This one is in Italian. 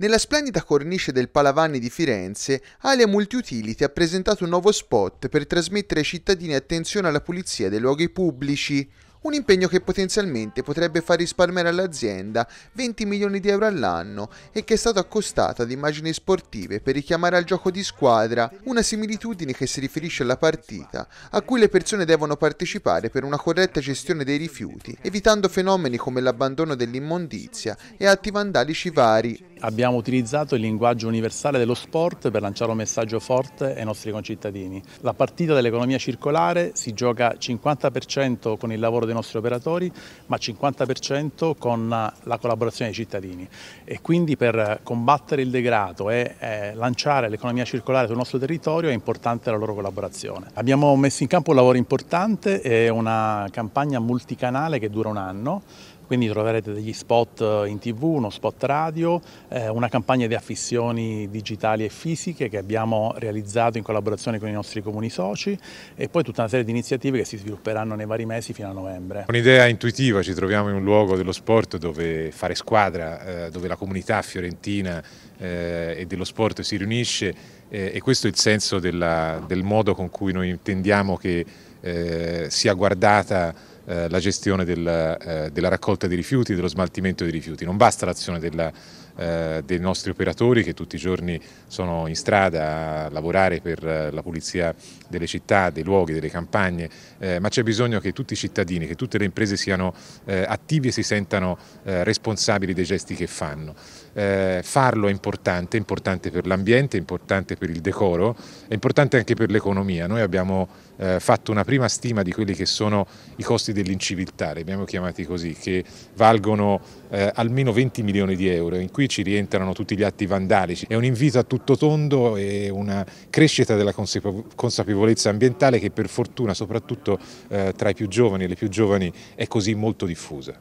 Nella splendida cornice del Palavanni di Firenze, Alia Multiutility ha presentato un nuovo spot per trasmettere ai cittadini attenzione alla pulizia dei luoghi pubblici, un impegno che potenzialmente potrebbe far risparmiare all'azienda 20 milioni di euro all'anno e che è stato accostato ad immagini sportive per richiamare al gioco di squadra una similitudine che si riferisce alla partita, a cui le persone devono partecipare per una corretta gestione dei rifiuti, evitando fenomeni come l'abbandono dell'immondizia e atti vandalici vari. Abbiamo utilizzato il linguaggio universale dello sport per lanciare un messaggio forte ai nostri concittadini. La partita dell'economia circolare si gioca 50% con il lavoro dei nostri operatori, ma 50% con la collaborazione dei cittadini. E quindi per combattere il degrado e lanciare l'economia circolare sul nostro territorio è importante la loro collaborazione. Abbiamo messo in campo un lavoro importante e una campagna multicanale che dura un anno quindi troverete degli spot in tv, uno spot radio, eh, una campagna di affissioni digitali e fisiche che abbiamo realizzato in collaborazione con i nostri comuni soci e poi tutta una serie di iniziative che si svilupperanno nei vari mesi fino a novembre. Un'idea intuitiva, ci troviamo in un luogo dello sport dove fare squadra, eh, dove la comunità fiorentina eh, e dello sport si riunisce eh, e questo è il senso della, del modo con cui noi intendiamo che eh, sia guardata eh, la gestione del, eh, della raccolta dei rifiuti, dello smaltimento dei rifiuti. Non basta l'azione della, eh, dei nostri operatori che tutti i giorni sono in strada a lavorare per eh, la pulizia delle città, dei luoghi, delle campagne, eh, ma c'è bisogno che tutti i cittadini, che tutte le imprese siano eh, attivi e si sentano responsabili dei gesti che fanno. farlo è importante, è importante per l'ambiente, è importante per il decoro, è importante anche per l'economia. Noi abbiamo fatto una prima stima di quelli che sono i costi dell'inciviltà, li abbiamo chiamati così, che valgono almeno 20 milioni di euro, in qui ci rientrano tutti gli atti vandalici. È un invito a tutto tondo e una crescita della consapevolezza ambientale che per fortuna soprattutto eh, tra i più giovani e le più giovani è così molto diffusa.